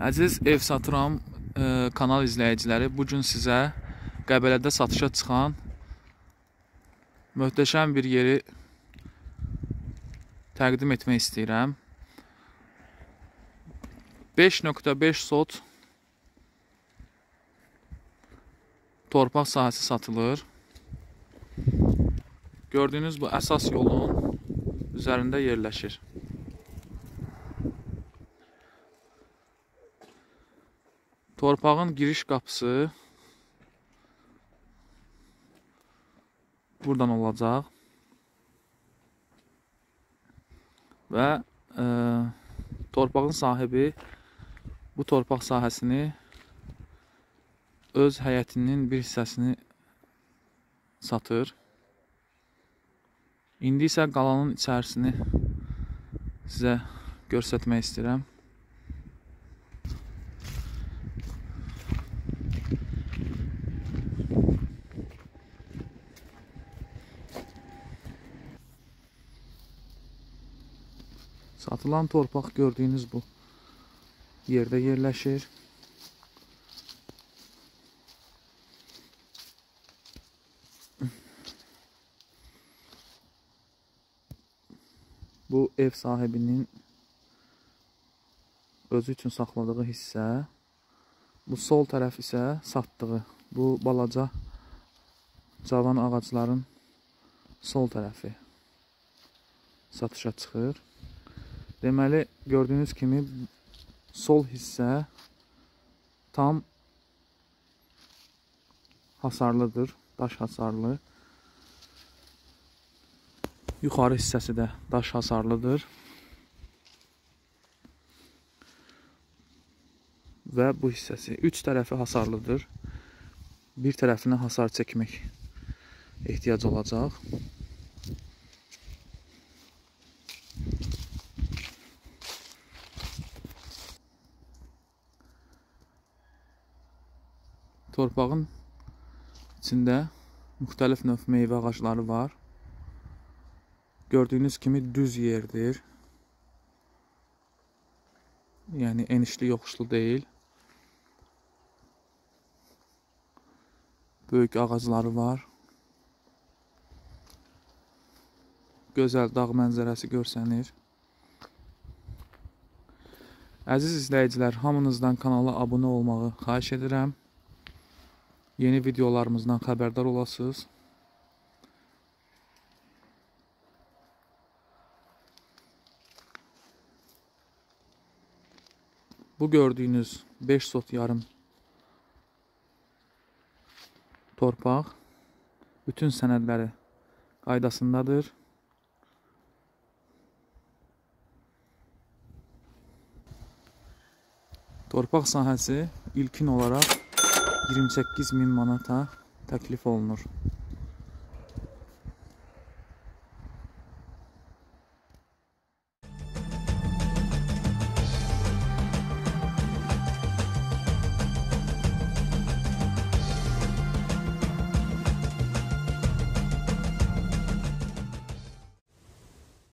Əziz ev satıram e, kanal izləyiciləri, bu gün sizə Qəbələdə satışa çıxan möhtəşəm bir yeri təqdim etmək istəyirəm. 5.5 sot torpaq sahəsi satılır. Gördüyünüz bu əsas yolun üzərində yerləşir. Torpağın giriş qapısı buradan olacaq. Və e, torpağın sahibi bu torpaq sahəsini öz həyətinin bir hissəsini satır. İndi isə qalanın içərisini sizə göstərmək istəyirəm. Satılan torpaq gördüyünüz bu yerdə yerləşir. Bu ev sahibinin özü üçün saxladığı hissə. Bu sol tərəf isə satdığı. Bu balaca cavan ağacların sol tərəfi satışa çıxır. Deməli, gördüyünüz kimi sol hissə tam hasarlıdır, daş hasarlı. Yuxarı hissəsi də daş hasarlıdır. Və bu hissəsi üç tərəfi hasarlıdır. Bir tərəfinə hasar çəkmək ehtiyac olacaq. Torpağın içində müxtəlif növ meyvə ağacları var. Gördüyünüz kimi düz yerdir. Yəni enişli yoxuşlu deyil. Böyük ağacları var. Gözəl dağ mənzərəsi görsənir. Əziz izləyicilər, hamınızdan kanala abunə olmağı xahiş edirəm yeni videolarımızdan xəbərdar olasınız. Bu gördüyünüz 5 sot yarım torpaq bütün sənədləri qaydasındadır. Torpaq sahəsi ilkin olaraq 28 min manata təklif olunur.